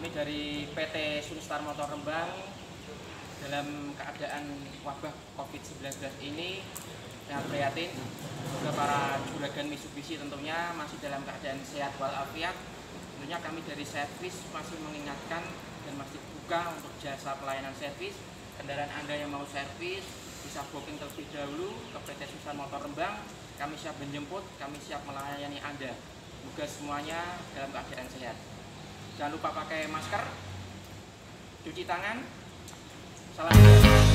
Kami dari PT Sunstar Motor Rembang dalam keadaan wabah COVID-19 ini sangat prihatin. Semoga para juragan Mitsubishi tentunya masih dalam keadaan sehat walafiat. Tentunya kami dari servis masih mengingatkan dan masih buka untuk jasa pelayanan servis. Kendaraan Anda yang mau servis bisa booking terlebih dahulu ke PT Sunstar Motor Rembang. Kami siap menjemput, kami siap melayani Anda. Semoga semuanya dalam keadaan sehat. Jangan lupa pakai masker, cuci tangan. Salam.